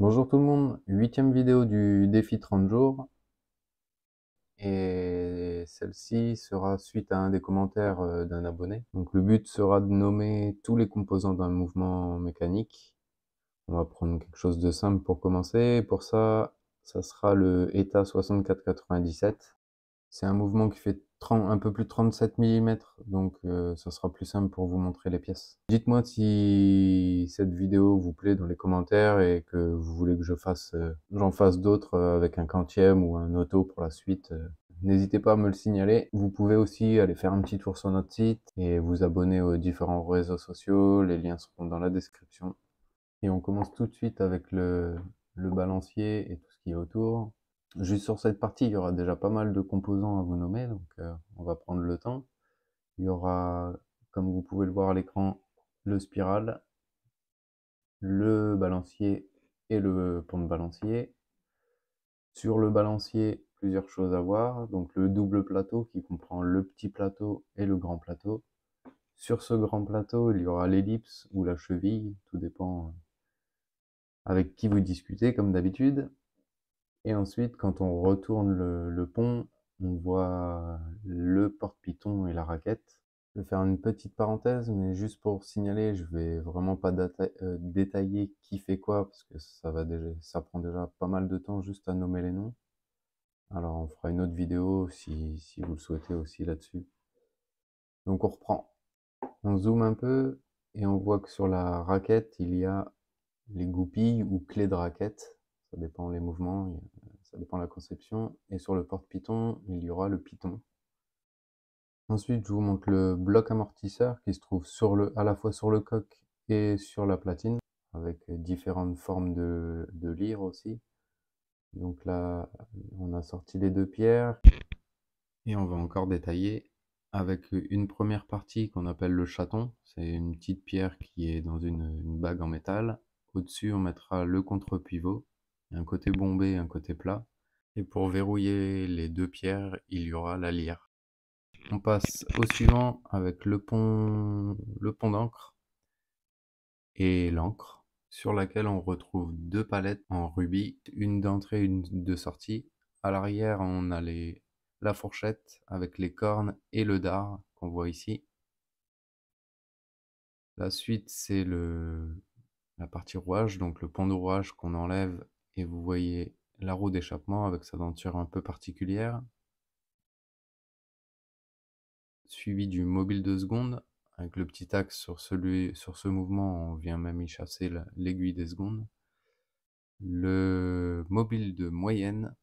Bonjour tout le monde, huitième vidéo du défi 30 jours. Et celle-ci sera suite à un des commentaires euh, d'un abonné. Donc le but sera de nommer tous les composants d'un mouvement mécanique. On va prendre quelque chose de simple pour commencer. Pour ça, ça sera le ETA 6497. C'est un mouvement qui fait un peu plus de 37 mm, donc euh, ça sera plus simple pour vous montrer les pièces. Dites-moi si cette vidéo vous plaît dans les commentaires et que vous voulez que je fasse, euh, j'en fasse d'autres euh, avec un quantième ou un auto pour la suite. N'hésitez pas à me le signaler. Vous pouvez aussi aller faire un petit tour sur notre site et vous abonner aux différents réseaux sociaux. Les liens seront dans la description. Et on commence tout de suite avec le, le balancier et tout ce qui est autour. Juste sur cette partie, il y aura déjà pas mal de composants à vous nommer, donc euh, on va prendre le temps. Il y aura, comme vous pouvez le voir à l'écran, le spiral, le balancier et le pont de balancier. Sur le balancier, plusieurs choses à voir. Donc le double plateau qui comprend le petit plateau et le grand plateau. Sur ce grand plateau, il y aura l'ellipse ou la cheville, tout dépend euh, avec qui vous discutez comme d'habitude. Et ensuite, quand on retourne le, pont, on voit le porte-piton et la raquette. Je vais faire une petite parenthèse, mais juste pour signaler, je vais vraiment pas euh, détailler qui fait quoi, parce que ça va déjà, ça prend déjà pas mal de temps juste à nommer les noms. Alors on fera une autre vidéo si, si vous le souhaitez aussi là-dessus. Donc on reprend. On zoome un peu et on voit que sur la raquette, il y a les goupilles ou clés de raquette ça dépend les mouvements, ça dépend la conception. Et sur le porte-piton, il y aura le piton. Ensuite, je vous montre le bloc amortisseur qui se trouve sur le, à la fois sur le coq et sur la platine, avec différentes formes de, de lyre aussi. Donc là, on a sorti les deux pierres et on va encore détailler avec une première partie qu'on appelle le chaton. C'est une petite pierre qui est dans une, une bague en métal. Au-dessus, on mettra le contre-pivot un côté bombé un côté plat. Et pour verrouiller les deux pierres, il y aura la lyre. On passe au suivant avec le pont, le pont d'encre et l'encre, sur laquelle on retrouve deux palettes en rubis, une d'entrée et une de sortie. À l'arrière, on a les, la fourchette avec les cornes et le dard qu'on voit ici. La suite, c'est la partie rouage, donc le pont de rouage qu'on enlève et vous voyez la roue d'échappement avec sa denture un peu particulière, suivi du mobile de seconde, avec le petit axe sur, ce mouvement, on vient même y chasser l'aiguille des secondes, le mobile de moyenne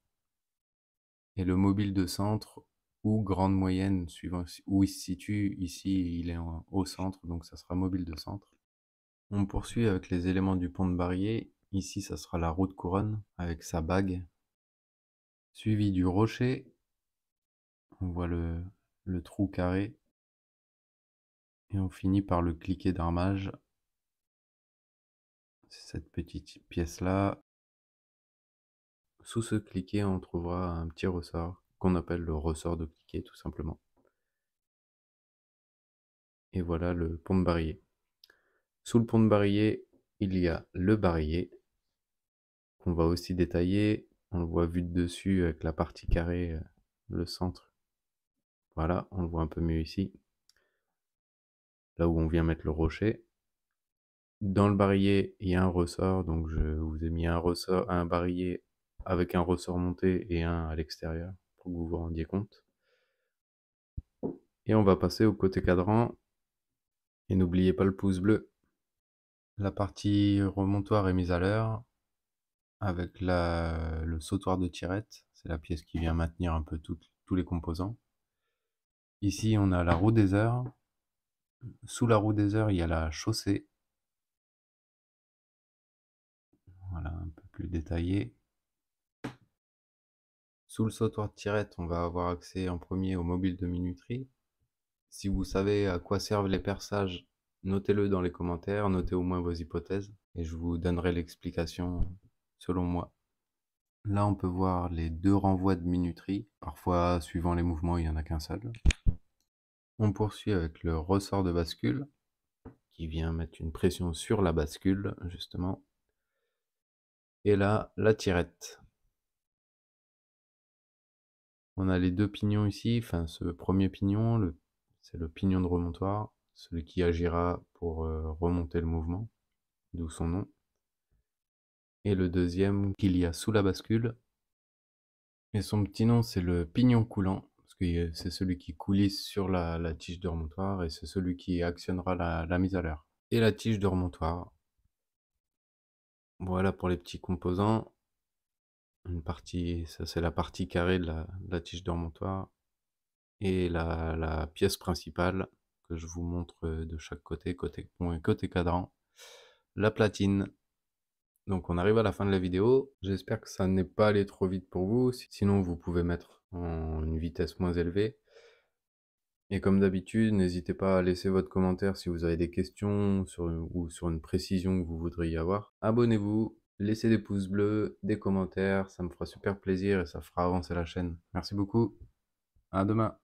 et le mobile de centre ou grande moyenne, suivant où il se situe. Ici, il est au centre, donc ça sera mobile de centre. On poursuit avec les éléments du pont de Barrier Ici, ça sera la roue de couronne avec sa bague, suivi du rocher. On voit le, trou carré. Et on finit par le cliquet d'armage. C'est cette petite pièce-là. Sous ce cliquet, on trouvera un petit ressort qu'on appelle le ressort de cliquet tout simplement. Et voilà le pont de barillet. Sous le pont de barillet, il y a le barillet on va aussi détailler. On le voit vu de dessus avec la partie carrée, euh, le centre. Voilà, on le voit un peu mieux ici. Là où on vient mettre le rocher. Dans le barillet, il y a un ressort, donc je vous ai mis un ressort, un barillet avec un ressort monté et un à l'extérieur pour que vous vous rendiez compte. Et on va passer au côté cadran. Et n'oubliez pas le pouce bleu. La partie remontoir est mise à l'heure avec le sautoir de tirette. C'est la pièce qui vient maintenir un peu tous les composants. Ici, on a la roue des heures. Sous la roue des heures, il y a la chaussée. Voilà, un peu plus détaillé. Sous le sautoir de tirette, on va avoir accès en premier au mobile de minuterie. Si vous savez à quoi servent les perçages, notez-le dans les commentaires, notez au moins vos hypothèses et je vous donnerai l'explication selon moi. Là, on peut voir les deux renvois de minuterie. Parfois, suivant les mouvements, il n'y en a qu'un seul. On poursuit avec le ressort de bascule, qui vient mettre une pression sur la bascule, justement. Et là, la tirette. On a les deux pignons ici, enfin ce premier pignon, c'est le pignon de remontoir, celui qui agira pour euh, remonter le mouvement, d'où son nom. Et le deuxième qu'il y a sous la bascule. Et son petit nom, c'est le pignon coulant, parce que c'est celui qui coulisse sur la, tige de remontoir et c'est celui qui actionnera la mise à l'heure. Et la tige de remontoir. Voilà pour les petits composants. Une partie, ça c'est la partie carrée de la, tige de remontoir. Et la, pièce principale que je vous montre euh, de chaque côté, côté pont et côté cadran. La platine. Donc on arrive à la fin de la vidéo. J'espère que ça n'est pas allé trop vite pour vous. Sinon vous pouvez mettre en une vitesse moins élevée. Et comme d'habitude, n'hésitez pas à laisser votre commentaire si vous avez des questions ou sur une précision que vous voudriez avoir. Abonnez-vous, laissez des pouces bleus, des commentaires, ça me fera super plaisir et ça fera avancer la chaîne. Merci beaucoup, à demain